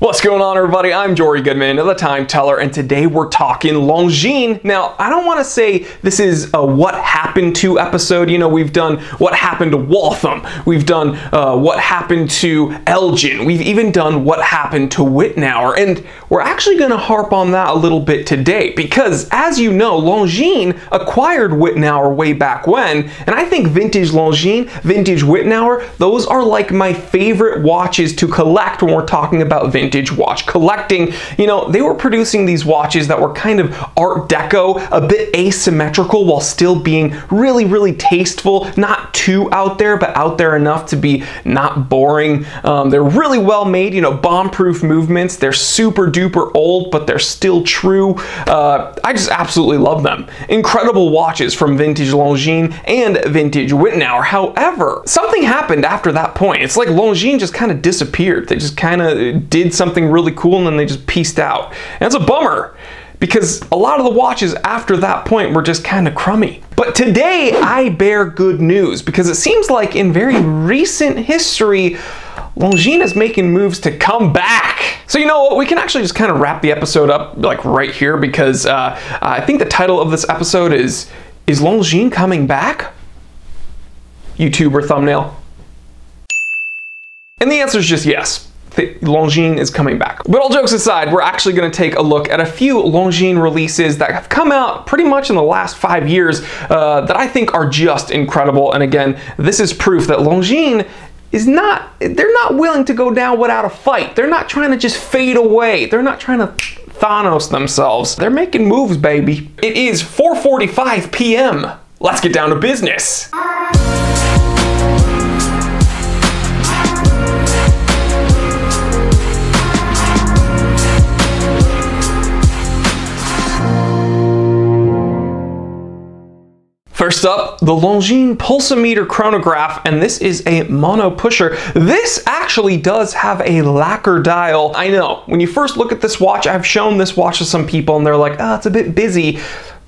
What's going on everybody? I'm Jory Goodman, of the Time Teller, and today we're talking Longines. Now, I don't want to say this is a what happened to episode. You know, we've done what happened to Waltham. We've done uh, what happened to Elgin. We've even done what happened to Wittenauer. And we're actually going to harp on that a little bit today because, as you know, Longines acquired Wittenauer way back when. And I think vintage Longines, vintage Wittenauer, those are like my favorite watches to collect when we're talking about vintage vintage watch collecting. You know, they were producing these watches that were kind of Art Deco, a bit asymmetrical while still being really, really tasteful, not too out there, but out there enough to be not boring. Um, they're really well made, you know, bomb-proof movements. They're super duper old, but they're still true. Uh, I just absolutely love them. Incredible watches from vintage Longines and vintage Wittenauer. However, something happened after that point. It's like Longines just kind of disappeared. They just kind of did something really cool and then they just pieced out. And it's a bummer because a lot of the watches after that point were just kind of crummy. But today I bear good news because it seems like in very recent history, Longines is making moves to come back. So you know what, we can actually just kind of wrap the episode up like right here because uh, I think the title of this episode is, is Longines coming back? YouTuber thumbnail. And the answer is just yes. Longines is coming back. But all jokes aside, we're actually going to take a look at a few Longines releases that have come out pretty much in the last five years uh, that I think are just incredible. And again, this is proof that Longines is not, they're not willing to go down without a fight. They're not trying to just fade away. They're not trying to Thanos themselves. They're making moves, baby. It is 4.45 p.m. Let's get down to business. First up, the Longines Pulsometer chronograph, and this is a mono pusher. This actually does have a lacquer dial. I know, when you first look at this watch, I've shown this watch to some people and they're like, oh, it's a bit busy.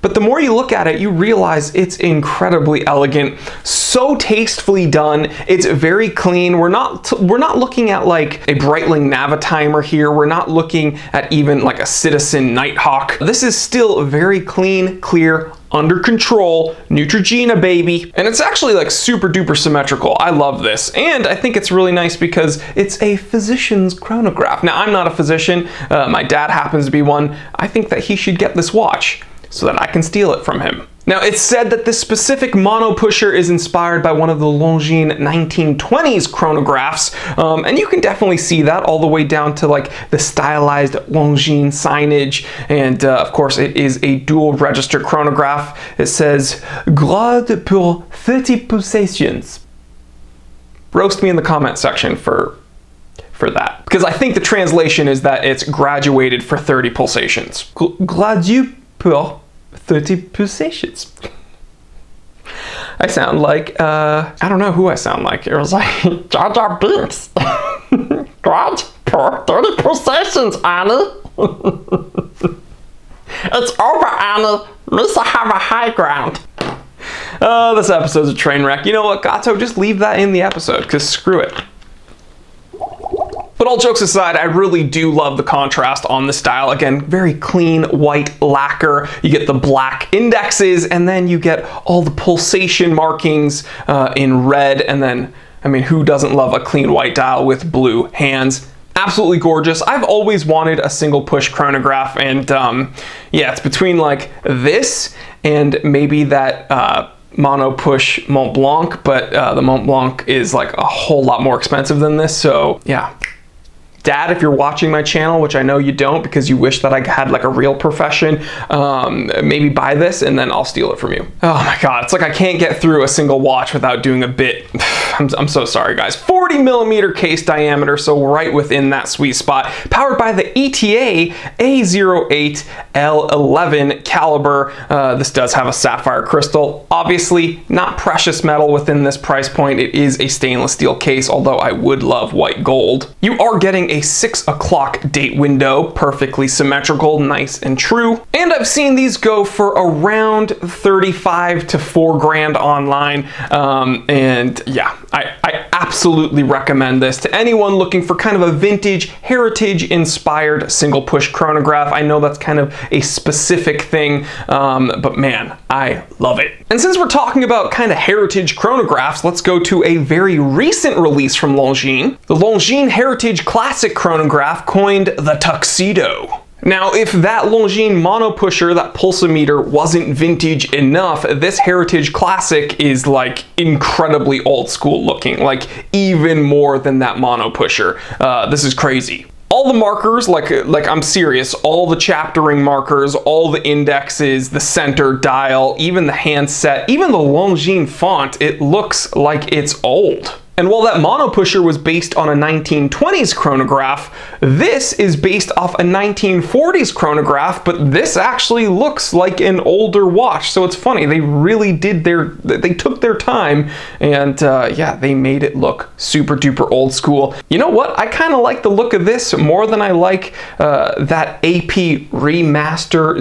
But the more you look at it, you realize it's incredibly elegant, so tastefully done. It's very clean. We're not we're not looking at like a Breitling Navitimer here. We're not looking at even like a Citizen Nighthawk. This is still very clean, clear, under control, Neutrogena baby. And it's actually like super duper symmetrical. I love this. And I think it's really nice because it's a physician's chronograph. Now I'm not a physician, uh, my dad happens to be one. I think that he should get this watch so that I can steal it from him. Now, it's said that this specific mono pusher is inspired by one of the Longines 1920s chronographs, um, and you can definitely see that all the way down to like the stylized Longines signage, and uh, of course it is a dual register chronograph. It says, Grade pour 30 pulsations. Roast me in the comment section for for that. Because I think the translation is that it's graduated for 30 pulsations. Gradu pour 30 pulsations. I sound like, uh, I don't know who I sound like. It was like Jar Jar Binks. God, for 30 pulsations, Annie. it's over, Annie. Misa have a high ground. Oh, this episode's a train wreck. You know what, Gato? Just leave that in the episode, because screw it. But all jokes aside, I really do love the contrast on the style. Again, very clean white lacquer. You get the black indexes and then you get all the pulsation markings uh, in red. And then, I mean, who doesn't love a clean white dial with blue hands? absolutely gorgeous. I've always wanted a single push chronograph and um, yeah, it's between like this and maybe that uh, mono push Mont Blanc, but uh, the Mont Blanc is like a whole lot more expensive than this. So yeah, Dad, if you're watching my channel, which I know you don't because you wish that I had like a real profession, um, maybe buy this and then I'll steal it from you. Oh my God, it's like I can't get through a single watch without doing a bit. I'm, I'm so sorry guys. 40 millimeter case diameter, so right within that sweet spot. Powered by the ETA A08L11 caliber. Uh, this does have a sapphire crystal. Obviously not precious metal within this price point. It is a stainless steel case, although I would love white gold. You are getting a six o'clock date window, perfectly symmetrical, nice and true. And I've seen these go for around 35 to four grand online. Um, and yeah, I, I absolutely recommend this to anyone looking for kind of a vintage, heritage inspired single push chronograph. I know that's kind of a specific thing, um, but man, I love it. And since we're talking about kind of heritage chronographs, let's go to a very recent release from Longines. The Longines Heritage Classic chronograph coined the Tuxedo. Now, if that Longines mono pusher, that pulsometer, wasn't vintage enough, this Heritage Classic is like incredibly old school looking, like even more than that mono pusher. Uh, this is crazy all the markers, like, like I'm serious, all the chaptering markers, all the indexes, the center dial, even the handset, even the Longines font, it looks like it's old. And while that mono pusher was based on a 1920s chronograph, this is based off a 1940s chronograph, but this actually looks like an older watch. So it's funny, they really did their, they took their time and uh, yeah, they made it look super duper old school. You know what? I kind of like the look of this more than I like uh, that AP Remaster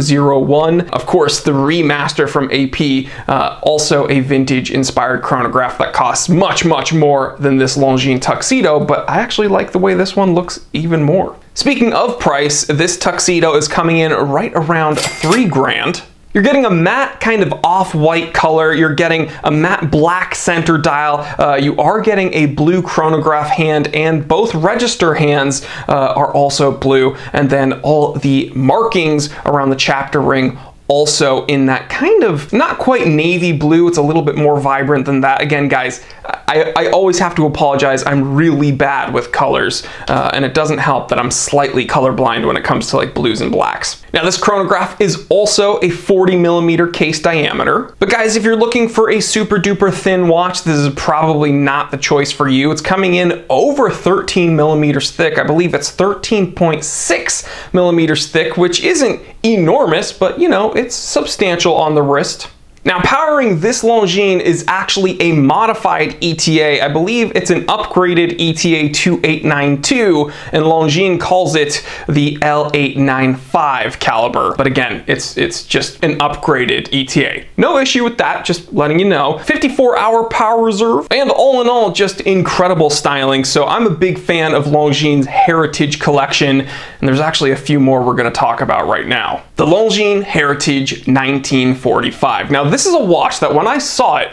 01. Of course, the remaster from AP, uh, also a vintage inspired chronograph that costs much, much more more than this Longines Tuxedo, but I actually like the way this one looks even more. Speaking of price, this Tuxedo is coming in right around three grand. You're getting a matte kind of off-white color. You're getting a matte black center dial. Uh, you are getting a blue chronograph hand and both register hands uh, are also blue. And then all the markings around the chapter ring also in that kind of not quite navy blue. It's a little bit more vibrant than that. Again, guys, I, I always have to apologize. I'm really bad with colors, uh, and it doesn't help that I'm slightly colorblind when it comes to like blues and blacks. Now, this chronograph is also a 40 millimeter case diameter. But guys, if you're looking for a super duper thin watch, this is probably not the choice for you. It's coming in over 13 millimeters thick. I believe it's 13.6 millimeters thick, which isn't enormous, but you know, it's substantial on the wrist. Now powering this Longines is actually a modified ETA. I believe it's an upgraded ETA 2892 and Longines calls it the L895 caliber. But again, it's it's just an upgraded ETA. No issue with that, just letting you know. 54 hour power reserve and all in all just incredible styling. So I'm a big fan of Longines Heritage Collection and there's actually a few more we're gonna talk about right now. The Longines Heritage 1945. Now this is a watch that when I saw it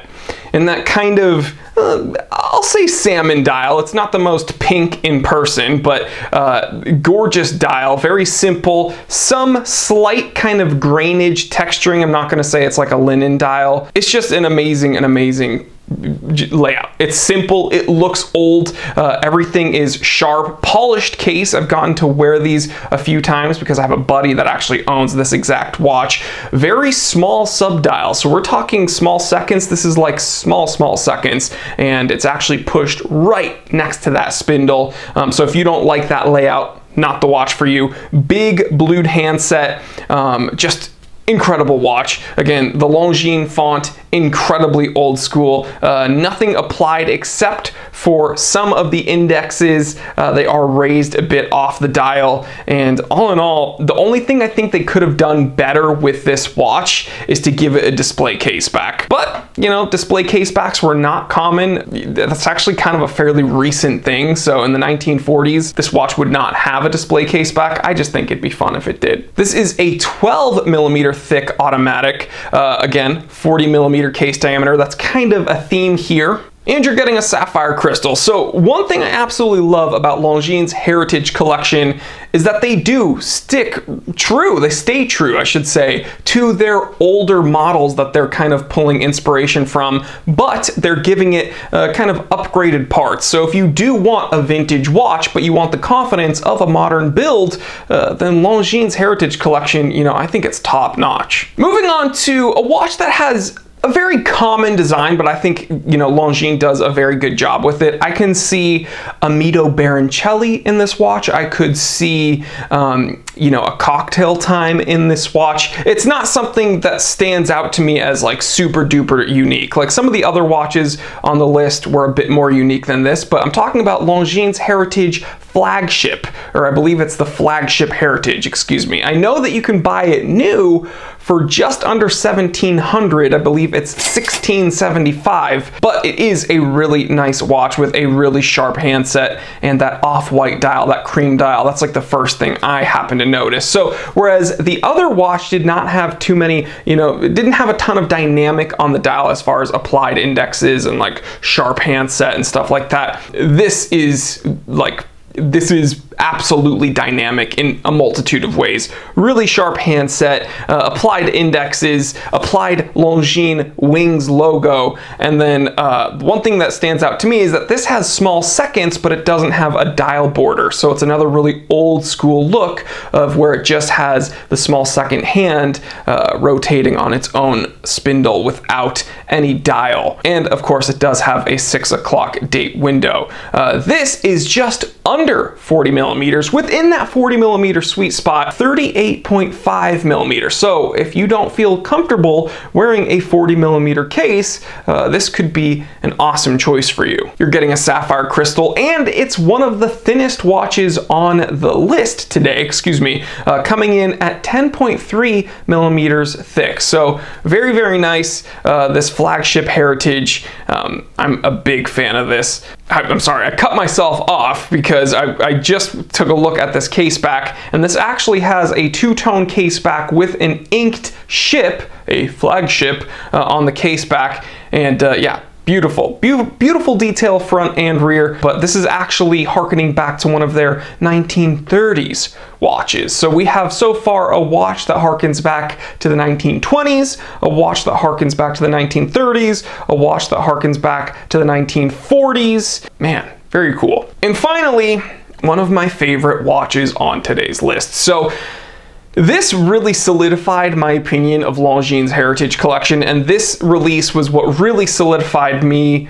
in that kind of uh, I'll say salmon dial. It's not the most pink in person, but uh, gorgeous dial. Very simple. Some slight kind of grainage texturing. I'm not to say it's like a linen dial. It's just an amazing, an amazing layout. It's simple, it looks old, uh, everything is sharp, polished case. I've gotten to wear these a few times because I have a buddy that actually owns this exact watch. Very small subdial, so we're talking small seconds. This is like small, small seconds, and it's actually pushed right next to that spindle. Um, so if you don't like that layout, not the watch for you. Big blued handset, um, just incredible watch. Again, the Longines font, incredibly old school. Uh, nothing applied except for some of the indexes. Uh, they are raised a bit off the dial. And all in all, the only thing I think they could have done better with this watch is to give it a display case back. But, you know, display case backs were not common. That's actually kind of a fairly recent thing. So in the 1940s, this watch would not have a display case back. I just think it'd be fun if it did. This is a 12 millimeter thick automatic. Uh, again, 40 millimeter case diameter. That's kind of a theme here and you're getting a sapphire crystal. So one thing I absolutely love about Longines Heritage Collection is that they do stick true, they stay true, I should say, to their older models that they're kind of pulling inspiration from, but they're giving it uh, kind of upgraded parts. So if you do want a vintage watch, but you want the confidence of a modern build, uh, then Longines Heritage Collection, you know, I think it's top notch. Moving on to a watch that has a very common design, but I think, you know, Longines does a very good job with it. I can see a Mido Baroncelli in this watch. I could see, um, you know, a cocktail time in this watch. It's not something that stands out to me as like super duper unique. Like some of the other watches on the list were a bit more unique than this, but I'm talking about Longines Heritage flagship, or I believe it's the flagship heritage, excuse me. I know that you can buy it new for just under 1700. I believe it's 1675, but it is a really nice watch with a really sharp handset and that off-white dial, that cream dial. That's like the first thing I happen to notice. So whereas the other watch did not have too many, you know, it didn't have a ton of dynamic on the dial as far as applied indexes and like sharp handset and stuff like that. This is like this is absolutely dynamic in a multitude of ways. Really sharp handset, uh, applied indexes, applied Longines Wings logo, and then uh, one thing that stands out to me is that this has small seconds, but it doesn't have a dial border. So it's another really old school look of where it just has the small second hand uh, rotating on its own spindle without any dial. And of course it does have a six o'clock date window. Uh, this is just under 40 millimeters millimeters. Within that 40 millimeter sweet spot, 38.5 millimeters. So if you don't feel comfortable wearing a 40 millimeter case, uh, this could be an awesome choice for you. You're getting a sapphire crystal and it's one of the thinnest watches on the list today, excuse me, uh, coming in at 10.3 millimeters thick. So very, very nice. Uh, this flagship heritage, um, I'm a big fan of this. I'm sorry, I cut myself off because I, I, just took a look at this case back, and this actually has a two-tone case back with an inked ship, a flagship, uh, on the case back, and uh, yeah, Beautiful, Be beautiful detail front and rear, but this is actually harkening back to one of their 1930s watches. So we have so far a watch that harkens back to the 1920s, a watch that harkens back to the 1930s, a watch that harkens back to the 1940s. Man, very cool. And finally, one of my favorite watches on today's list. So this really solidified my opinion of Longines Heritage Collection, and this release was what really solidified me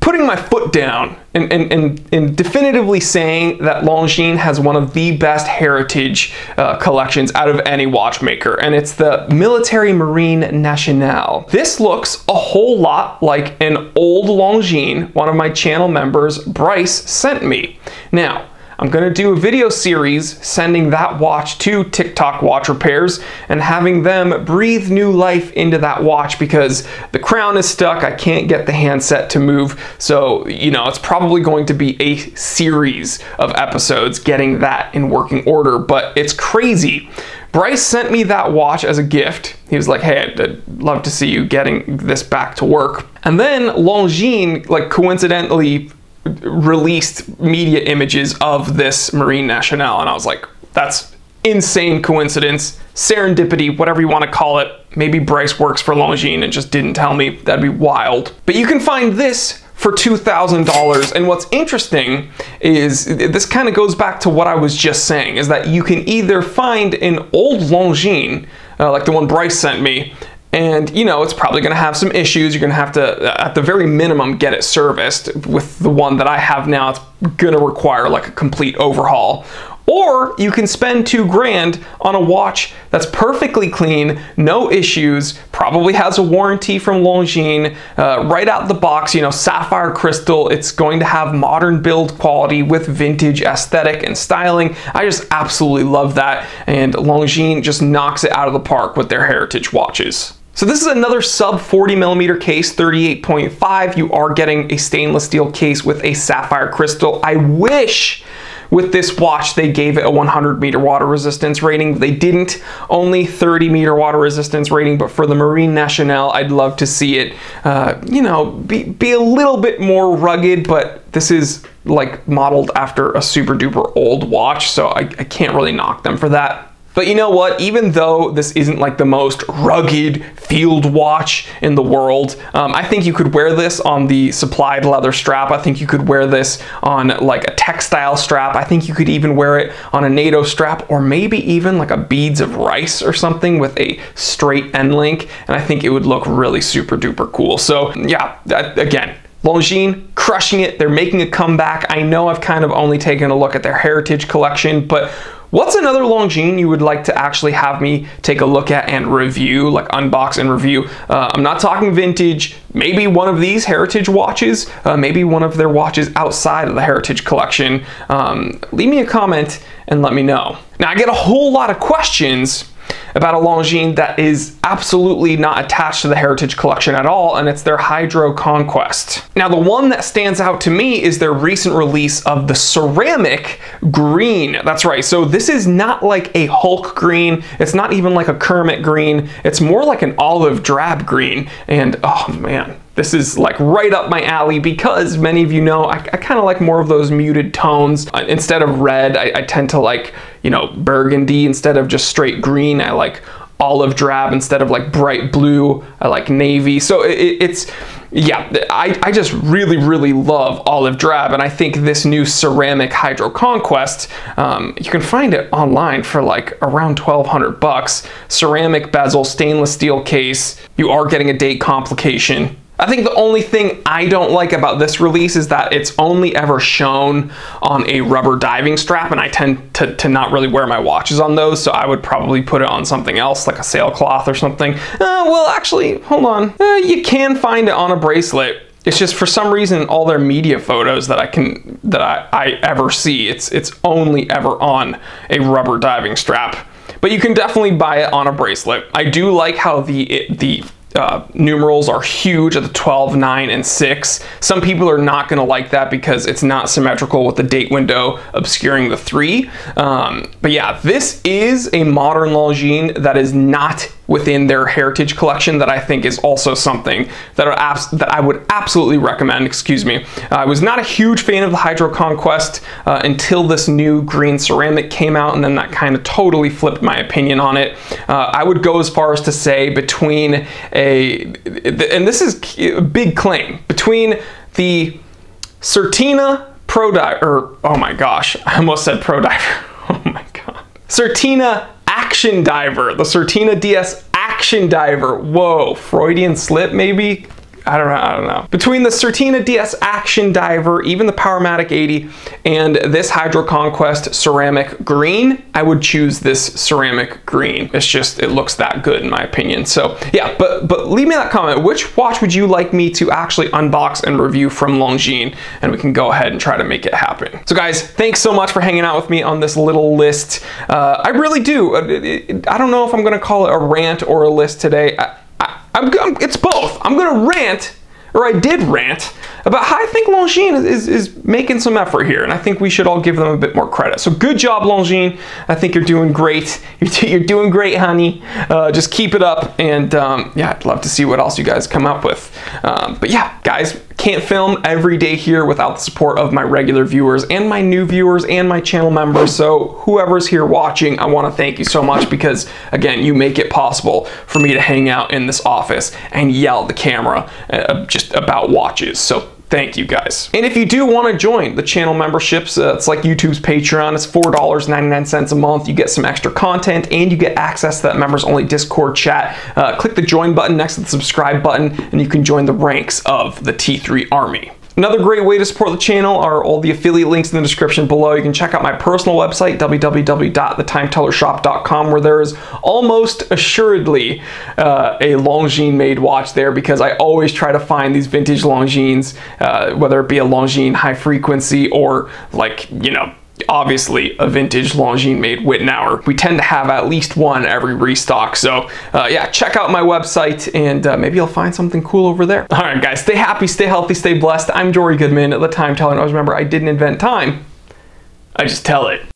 putting my foot down and, and, and, and, definitively saying that Longines has one of the best heritage uh, collections out of any watchmaker, and it's the Military Marine Nationale. This looks a whole lot like an old Longines one of my channel members, Bryce, sent me. Now, I'm going to do a video series sending that watch to TicToc watch repairs and having them breathe new life into that watch because the crown is stuck. I can't get the handset to move. So, you know, it's probably going to be a series of episodes getting that in working order, but it's crazy. Bryce sent me that watch as a gift. He was like, hey, I'd love to see you getting this back to work. And then Longines, like coincidentally, released media images of this Marine Nationale, and I was like, that's insane coincidence, serendipity, whatever you want to call it. Maybe Bryce works for Longines and just didn't tell me. That'd be wild. But you can find this for $2,000. And what's interesting is this kind of goes back to what I was just saying, is that you can either find an old Longines, uh, like the one Bryce sent me, and you know it's probably going to have some issues you're going to have to at the very minimum get it serviced with the one that i have now it's going to require like a complete overhaul or you can spend two grand on a watch that's perfectly clean, no issues, probably has a warranty from Longines, uh, right out the box, you know, sapphire crystal. It's going to have modern build quality with vintage aesthetic and styling. I just absolutely love that. And Longines just knocks it out of the park with their heritage watches. So this is another sub 40 millimeter case, 38.5. You are getting a stainless steel case with a sapphire crystal. I wish with this watch they gave it a 100 meter water resistance rating. They didn't, only 30 meter water resistance rating, but for the Marine Nationale, I'd love to see it, uh, you know, be, be a little bit more rugged, but this is like modeled after a super duper old watch, so I, I can't really knock them for that. But you know what? Even though this isn't like the most rugged field watch in the world, um, I think you could wear this on the supplied leather strap. I think you could wear this on like a textile strap. I think you could even wear it on a NATO strap or maybe even like a beads of rice or something with a straight end link. And I think it would look really super duper cool. So yeah, again, Longines crushing it. They're making a comeback. I know I've kind of only taken a look at their heritage collection, but What's another Longines you would like to actually have me take a look at and review, like unbox and review? Uh, I'm not talking vintage, maybe one of these Heritage watches, uh, maybe one of their watches outside of the Heritage collection. Um, leave me a comment and let me know. Now I get a whole lot of questions about a Longines that is absolutely not attached to the Heritage Collection at all, and it's their Hydro Conquest. Now, the one that stands out to me is their recent release of the ceramic green. That's right, so this is not like a Hulk green, it's not even like a Kermit green, it's more like an olive drab green, and oh man, this is like right up my alley because many of you know I, I kind of like more of those muted tones. Uh, instead of red, I, I tend to like, you know, burgundy instead of just straight green. I like olive drab instead of like bright blue. I like navy. So it, it's, yeah, I, I just really, really love olive drab. And I think this new ceramic Hydro Conquest, um, you can find it online for like around 1200 bucks. Ceramic bezel, stainless steel case. You are getting a date complication I think the only thing I don't like about this release is that it's only ever shown on a rubber diving strap and I tend to, to not really wear my watches on those so I would probably put it on something else like a sailcloth or something. Uh, well actually, hold on. Uh, you can find it on a bracelet. It's just for some reason all their media photos that I can that I, I ever see, it's it's only ever on a rubber diving strap but you can definitely buy it on a bracelet. I do like how the it, the uh, numerals are huge at the 12, 9, and 6. Some people are not going to like that because it's not symmetrical with the date window obscuring the 3. Um, but yeah, this is a modern Longines that is not within their heritage collection that I think is also something that, that I would absolutely recommend, excuse me. Uh, I was not a huge fan of the Hydro Conquest uh, until this new green ceramic came out and then that kind of totally flipped my opinion on it. Uh, I would go as far as to say between a, and this is a big claim, between the Certina Pro Diver, or oh my gosh, I almost said Pro Diver, oh my god. Certina Action Diver, the Certina DS Action Diver. Whoa, Freudian slip maybe? I don't know, I don't know. Between the Certina DS Action Diver, even the Powermatic 80, and this Hydro Conquest Ceramic Green, I would choose this Ceramic Green. It's just, it looks that good in my opinion. So yeah, but, but leave me that comment. Which watch would you like me to actually unbox and review from Longines? And we can go ahead and try to make it happen. So guys, thanks so much for hanging out with me on this little list. Uh, I really do. Uh, I don't know if I'm gonna call it a rant or a list today. I, I'm, I'm, it's both. I'm gonna rant, or I did rant, about how I think Longines is, is, is, making some effort here, and I think we should all give them a bit more credit. So good job, Longines. I think you're doing great. You're, you're doing great, honey. Uh, just keep it up, and um, yeah, I'd love to see what else you guys come up with. Um, but yeah, guys, can't film every day here without the support of my regular viewers and my new viewers and my channel members. So whoever's here watching, I want to thank you so much because again, you make it possible for me to hang out in this office and yell at the camera uh, just about watches. So thank you guys. And if you do want to join the channel memberships, uh, it's like YouTube's Patreon. It's $4.99 a month. You get some extra content and you get access to that members only Discord chat. Uh, click the join button next to the subscribe button and you can join the ranks of the T3 Army. Another great way to support the channel are all the affiliate links in the description below. You can check out my personal website, www.thetimetellershop.com, where there is almost assuredly uh, a Longines made watch there because I always try to find these vintage Longines, uh, whether it be a Longines high frequency or like, you know, obviously a vintage Longines made Wittenauer. We tend to have at least one every restock. So uh, yeah, check out my website and uh, maybe you'll find something cool over there. All right, guys, stay happy, stay healthy, stay blessed. I'm Jory Goodman, the Time Teller. And always remember, I didn't invent time. I just tell it.